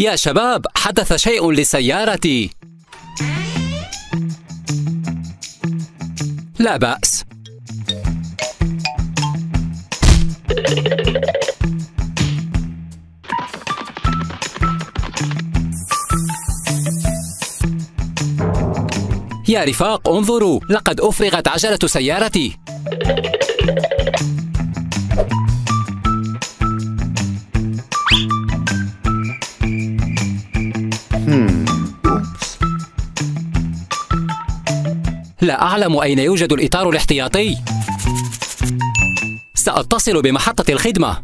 يا شباب حدث شيء لسيارتي. لا بأس. يا رفاق انظروا. لقد أفرغت عجلة سيارتي. لا أعلم أين يوجد الإطار الاحتياطي. سأتصل بمحطة الخدمة.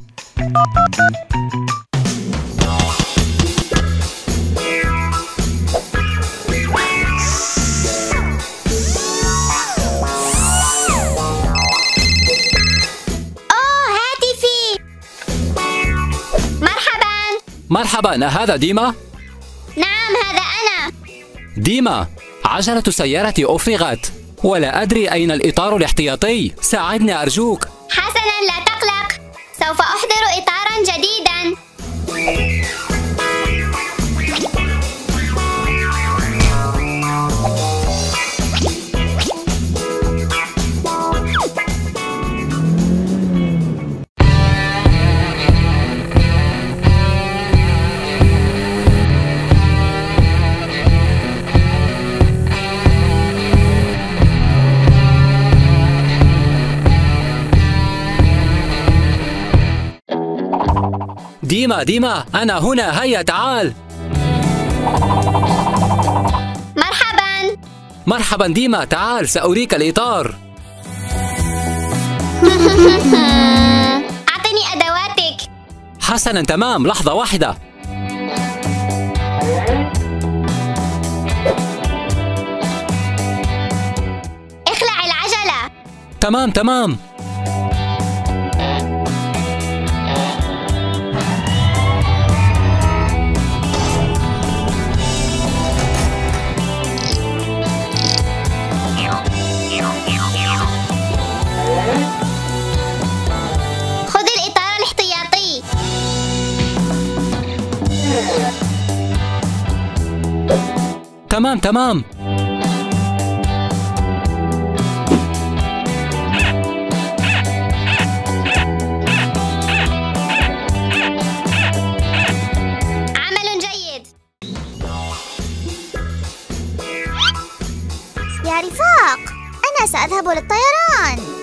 أوه هاتفي. مرحبا. مرحبا هذا ديما؟ نعم هذا أنا. ديما. عجلة سيارتي أفرغت. ولا أدري أين الإطار الاحتياطي. ساعدني أرجوك. حسنا لا تقلق. سوف أحضر إطارا جديدا. ديما ديما. أنا هنا. هيا تعال. مرحبا. مرحبا ديما. تعال. سأريك الإطار. أعطني أدواتك. حسنا تمام. لحظة واحدة. اخلع العجلة. تمام تمام. تمام تمام. عمل جيد. يا رفاق أنا سأذهب للطيران.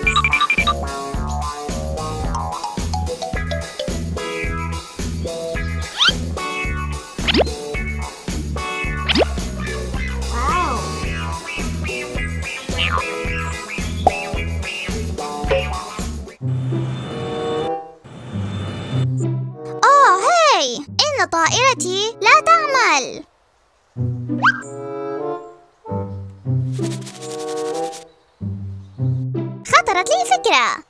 طائرتي لا تعمل. خطرت لي فكرة.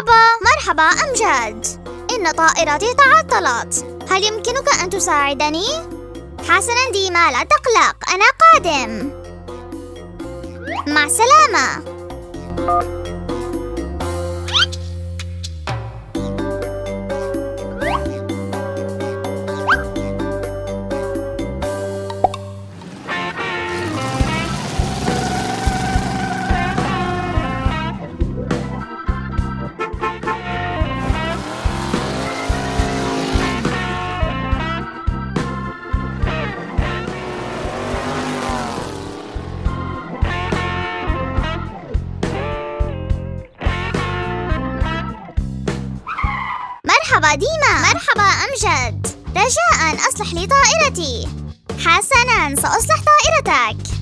مرحبا. مرحبا أمجد إن طائرتي تعطلت. هل يمكنك أن تساعدني؟ حسنا ديما لا تقلق. أنا قادم. مع السلامة. ديما مرحبا أمجد. رجاء أصلح لي طائرتي. حسنا سأصلح طائرتك.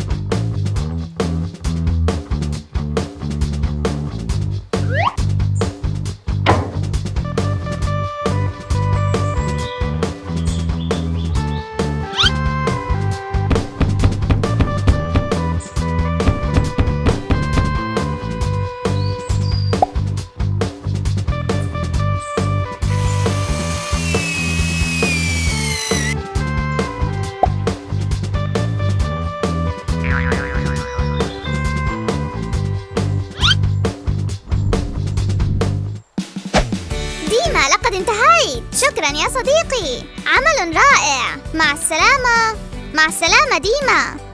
شكرا يا صديقي. عمل رائع. مع السلامة. مع السلامة ديما.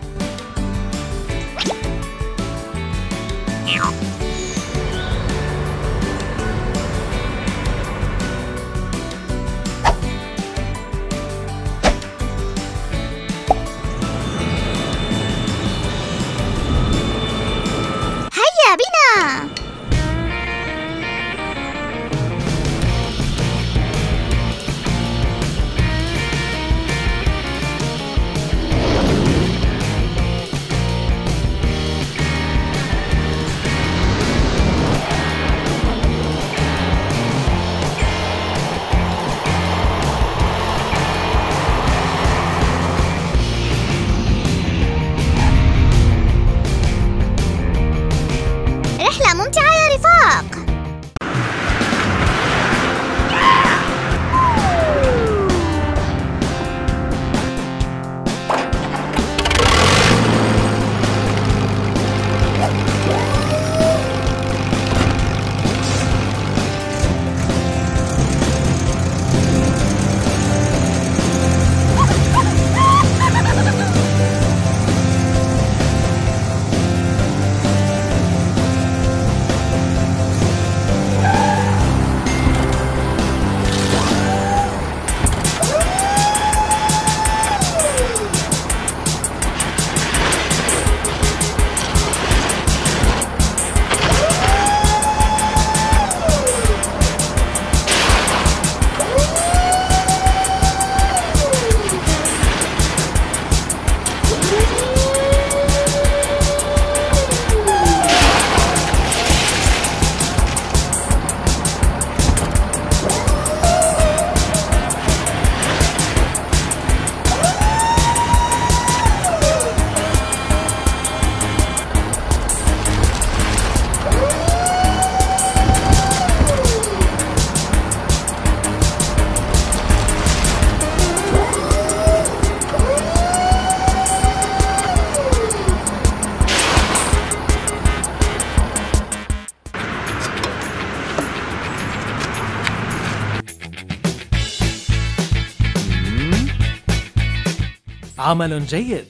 عمل جيد.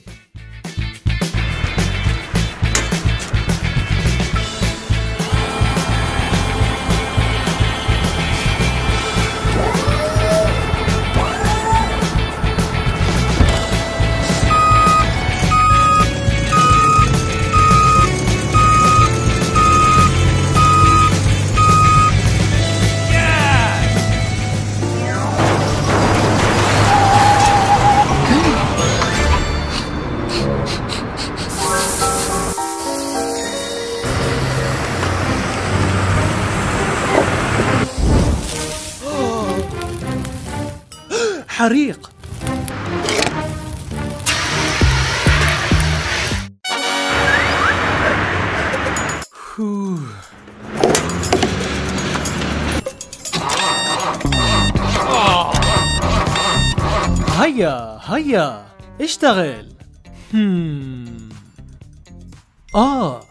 حريق. هيا هيا اشتغل هم. آه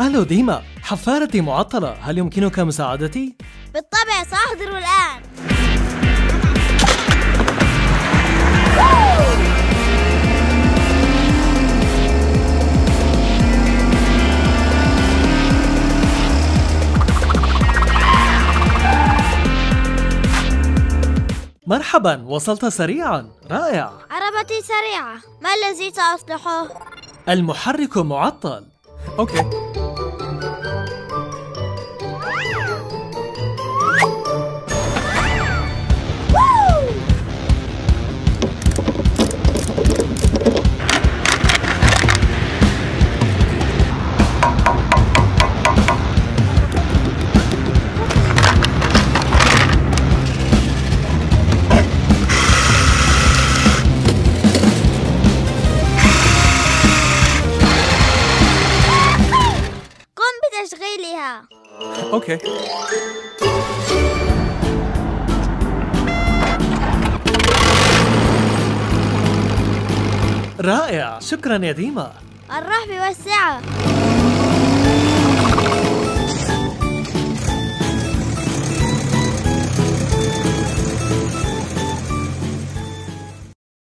ألو ديما حفارتي معطلة. هل يمكنك مساعدتي؟ بالطبع سأحضر الآن. مرحبا. وصلت سريعا. رائع. عربتي سريعة. ما الذي سأصلحه؟ المحرك معطل. Okay. رائع. شكرا يا ديما. الرحب والسعة.